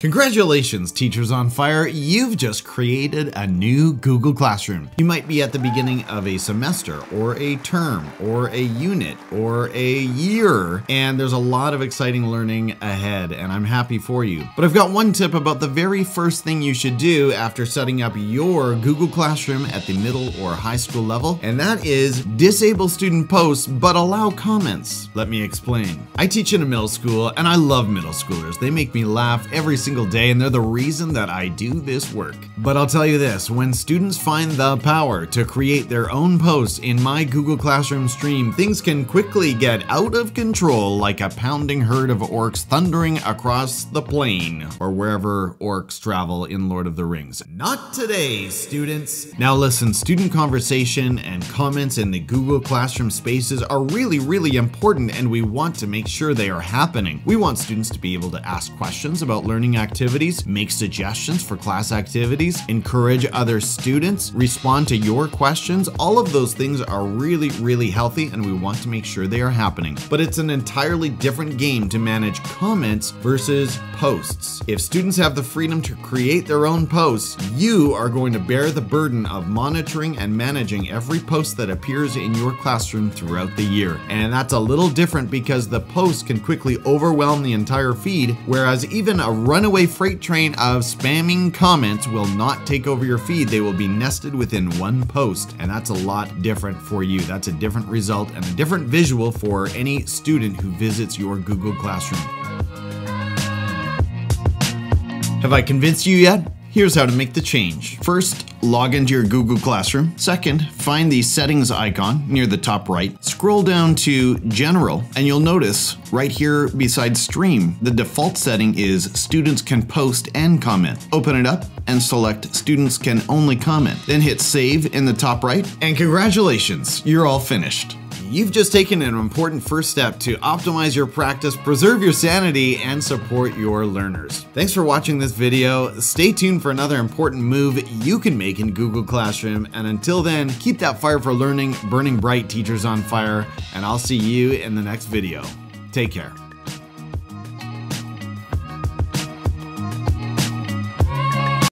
Congratulations, Teachers on Fire! You've just created a new Google Classroom. You might be at the beginning of a semester, or a term, or a unit, or a year, and there's a lot of exciting learning ahead, and I'm happy for you. But I've got one tip about the very first thing you should do after setting up your Google Classroom at the middle or high school level, and that is disable student posts but allow comments. Let me explain. I teach in a middle school, and I love middle schoolers. They make me laugh every single day, and they're the reason that I do this work. But I'll tell you this when students find the power to create their own posts in my Google Classroom stream, things can quickly get out of control like a pounding herd of orcs thundering across the plain, or wherever orcs travel in Lord of the Rings. Not today, students. Now, listen, student conversation and comments in the Google Classroom spaces are really, really important, and we want to make sure they are happening. We want students to be able to ask questions about learning activities, make suggestions for class activities, encourage other students, respond to your questions. All of those things are really, really healthy and we want to make sure they are happening. But it's an entirely different game to manage comments versus posts. If students have the freedom to create their own posts, you are going to bear the burden of monitoring and managing every post that appears in your classroom throughout the year. And that's a little different because the posts can quickly overwhelm the entire feed, whereas even a runaway freight train of spamming comments will not take over your feed. They will be nested within one post, and that's a lot different for you. That's a different result and a different visual for any student who visits your Google Classroom. Have I convinced you yet? Here's how to make the change. First, log into your Google Classroom. Second, find the settings icon near the top right. Scroll down to General, and you'll notice right here beside Stream, the default setting is Students can post and comment. Open it up and select Students can only comment. Then hit Save in the top right, and congratulations, you're all finished. You've just taken an important first step to optimize your practice, preserve your sanity, and support your learners. Thanks for watching this video. Stay tuned for another important move you can make in Google Classroom. And until then, keep that fire for learning burning bright, teachers on fire, and I'll see you in the next video. Take care.